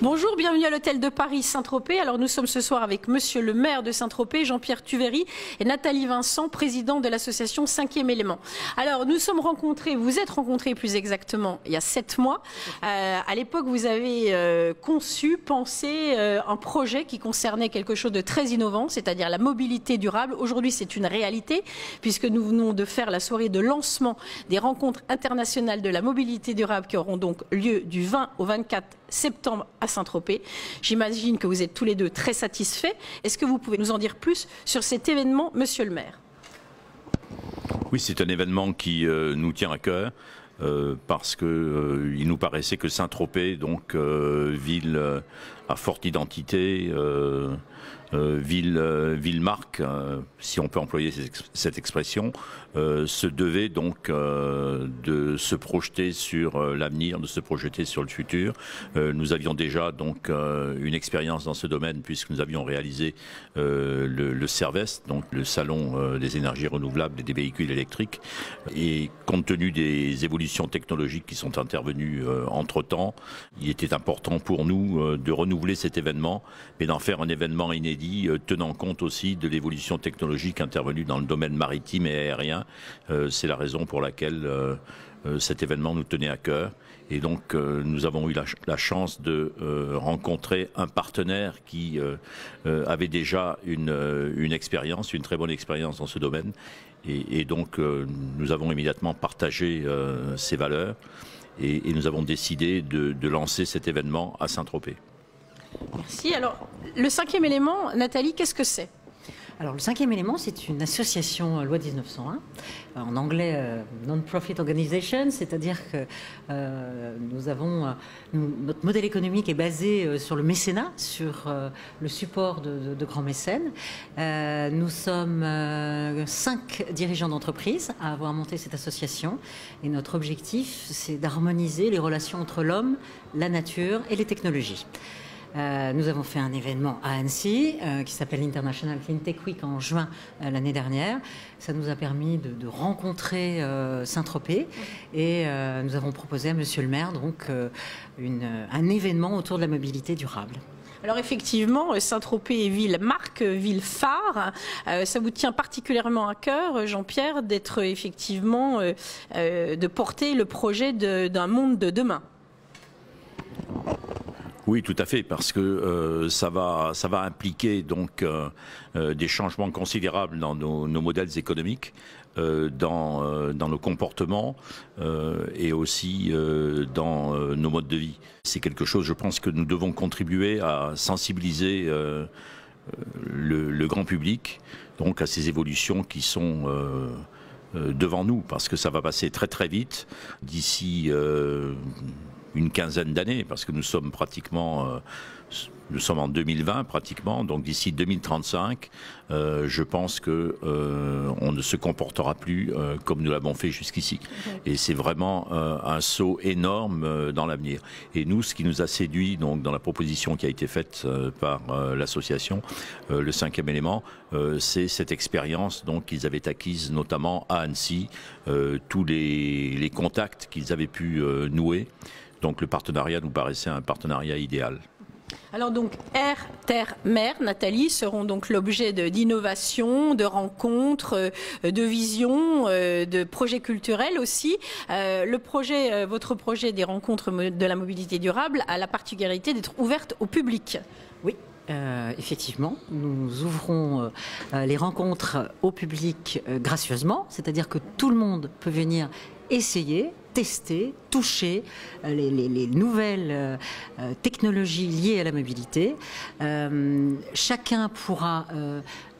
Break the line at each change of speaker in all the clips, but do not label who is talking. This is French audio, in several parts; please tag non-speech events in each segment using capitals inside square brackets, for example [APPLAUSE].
Bonjour, bienvenue à l'hôtel de Paris Saint-Tropez. Alors nous sommes ce soir avec monsieur le maire de Saint-Tropez, Jean-Pierre Tuvéry et Nathalie Vincent, président de l'association 5e élément. Alors nous sommes rencontrés, vous êtes rencontrés plus exactement il y a sept mois. Euh, à l'époque, vous avez euh, conçu, pensé euh, un projet qui concernait quelque chose de très innovant, c'est-à-dire la mobilité durable. Aujourd'hui, c'est une réalité puisque nous venons de faire la soirée de lancement des rencontres internationales de la mobilité durable qui auront donc lieu du 20 au 24 septembre à Saint-Tropez. J'imagine que vous êtes tous les deux très satisfaits. Est-ce que vous pouvez nous en dire plus sur cet événement, monsieur le maire?
Oui, c'est un événement qui euh, nous tient à cœur. Euh, parce que euh, nous paraissait que Saint-Tropez, donc ville à forte identité, ville ville marque, si on peut employer cette expression, se devait donc de se projeter sur l'avenir, de se projeter sur le futur. nous avions déjà donc une expérience dans ce domaine puisque nous avions réalisé le, le donc le salon des énergies renouvelables et des véhicules électriques, et compte tenu des évolutions technologiques qui sont intervenues euh, entre-temps. Il était important pour nous euh, de renouveler cet événement, mais d'en faire un événement inédit, euh, tenant compte aussi de l'évolution technologique intervenue dans le domaine maritime et aérien. C'est la raison pour laquelle cet événement nous tenait à cœur. Et donc, nous avons eu la, chance de rencontrer un partenaire qui avait déjà une, expérience, une très bonne expérience dans ce domaine, et, donc, euh, nous avons immédiatement partagé euh, ces valeurs et, nous avons décidé de, de lancer cet événement à Saint-Tropez.
Merci. Alors, le cinquième élément, Nathalie, qu'est-ce que c'est?
Alors le cinquième élément, c'est une association euh, loi 1901, euh, en anglais euh, non-profit organization, c'est-à-dire que nous avons notre modèle économique est basé sur le mécénat, sur le support de, de grands mécènes. nous sommes cinq dirigeants d'entreprise à avoir monté cette association et notre objectif, c'est d'harmoniser les relations entre l'homme, la nature et les technologies. Euh, nous avons fait un événement à Annecy euh, qui s'appelle l'International Clean Tech Week en juin euh, l'année dernière. Ça nous a permis de, rencontrer Saint-Tropez et nous avons proposé à Monsieur le maire donc un événement autour de la mobilité durable.
Alors effectivement, Saint-Tropez est ville marque, ville phare. ça vous tient particulièrement à cœur, Jean-Pierre, d'être effectivement, de porter le projet d'un monde de demain.
Oui, tout à fait, parce que euh, ça va, impliquer donc euh, euh, des changements considérables dans nos, modèles économiques, dans, dans nos comportements et aussi dans nos modes de vie. C'est quelque chose, je pense, que nous devons contribuer à sensibiliser le, le, grand public, donc à ces évolutions qui sont devant nous, parce que ça va passer très très vite d'ici une quinzaine d'années, parce que nous sommes pratiquement, euh, nous sommes en 2020 pratiquement, donc d'ici 2035, euh, je pense que euh, on ne se comportera plus comme nous l'avons fait jusqu'ici. Et c'est vraiment un saut énorme dans l'avenir. Et nous, ce qui nous a séduit donc dans la proposition qui a été faite par l'association, le cinquième élément, c'est cette expérience donc qu'ils avaient acquise notamment à Annecy, tous les, les contacts qu'ils avaient pu nouer. Donc le partenariat nous paraissait un partenariat idéal.
Alors donc air, terre, mer, Nathalie, seront donc l'objet d'innovation, de, rencontres, euh, de visions, euh, de projets culturels aussi. Euh, le projet, votre projet des rencontres de la mobilité durable a la particularité d'être ouverte au public.
Oui, effectivement, nous ouvrons les rencontres au public gracieusement, c'est-à-dire que tout le monde peut venir essayer, tester, toucher euh, les, nouvelles euh, euh, technologies liées à la mobilité. chacun pourra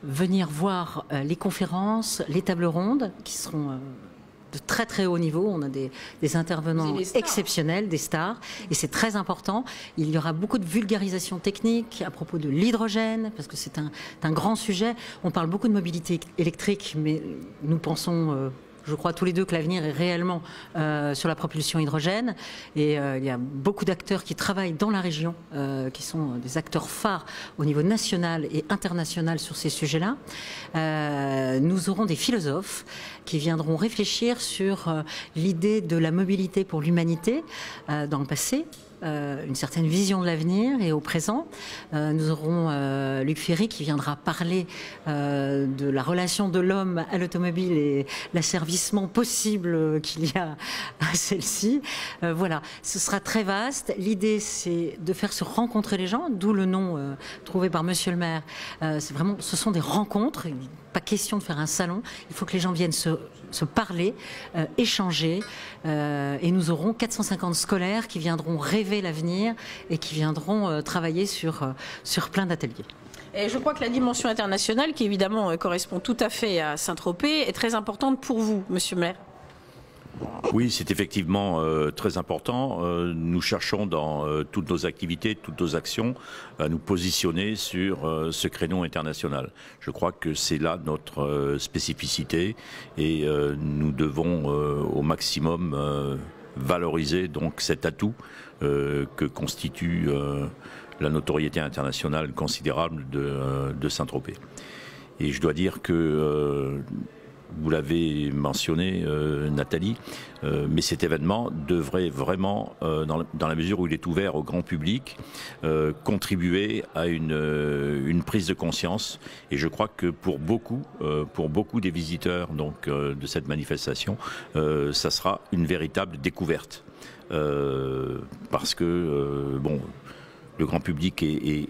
venir voir les conférences, les tables rondes qui seront de très très haut niveau. On a des, intervenants exceptionnels, des stars, et c'est très important. Il y aura beaucoup de vulgarisation technique à propos de l'hydrogène, parce que c'est un, un, grand sujet. On parle beaucoup de mobilité électrique, mais nous pensons je crois tous les deux que l'avenir est réellement euh, sur la propulsion hydrogène. Et euh, il y a beaucoup d'acteurs qui travaillent dans la région, euh, qui sont des acteurs phares au niveau national et international sur ces sujets-là. nous aurons des philosophes qui viendront réfléchir sur l'idée de la mobilité pour l'humanité dans le passé euh, une certaine vision de l'avenir et au présent. Euh, nous aurons euh, Luc Ferry qui viendra parler de la relation de l'homme à l'automobile et l'asservissement possible qu'il y a [LAUGHS] à celle-ci. voilà, ce sera très vaste. L'idée, c'est de faire se rencontrer les gens, d'où le nom trouvé par Monsieur le maire. c'est vraiment, ce sont des rencontres. Pas question de faire un salon. Il faut que les gens viennent se, se parler, échanger, et nous aurons 450 scolaires qui viendront rêver l'avenir et qui viendront euh, travailler sur, euh, sur plein d'ateliers.
Et je crois que la dimension internationale, qui évidemment euh, correspond tout à fait à Saint-Tropez, est très importante pour vous, Monsieur Maire.
Oui, c'est effectivement très important. nous cherchons dans toutes nos activités, toutes nos actions, à nous positionner sur ce créneau international. Je crois que c'est là notre spécificité et nous devons au maximum valoriser donc cet atout euh, que constitue euh, la notoriété internationale considérable de, euh, Saint-Tropez. Et je dois dire que vous l'avez mentionné, Nathalie, mais cet événement devrait vraiment, dans, la, mesure où il est ouvert au grand public, contribuer à une, prise de conscience. Et je crois que pour beaucoup, pour beaucoup des visiteurs de cette manifestation, ça sera une véritable découverte. Euh, parce que euh, bon, le grand public est,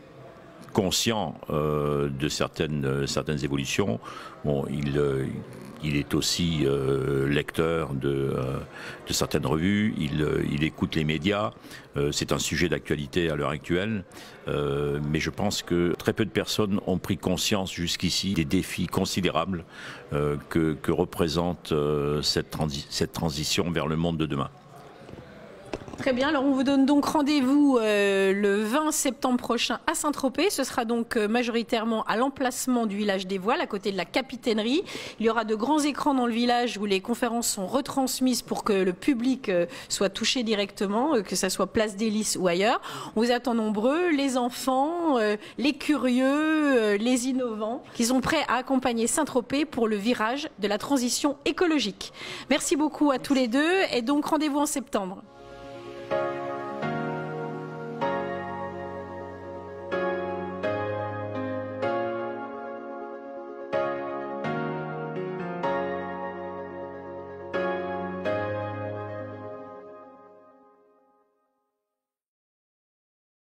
conscient euh, de certaines, certaines évolutions. Bon, il, il est aussi lecteur de, certaines revues, il, écoute les médias. c'est un sujet d'actualité à l'heure actuelle, mais je pense que très peu de personnes ont pris conscience jusqu'ici des défis considérables que, représente cette transition vers le monde de demain.
Très bien, alors on vous donne donc rendez-vous euh, le 20 septembre prochain à Saint-Tropez. Ce sera donc euh, majoritairement à l'emplacement du village des voiles, à côté de la capitainerie. Il y aura de grands écrans dans le village où les conférences sont retransmises pour que le public euh, soit touché directement, que ce soit place d'Hélice ou ailleurs. On vous attend nombreux, les enfants, les curieux, les innovants, qui sont prêts à accompagner Saint-Tropez pour le virage de la transition écologique. Merci beaucoup à tous les deux et donc rendez-vous en septembre.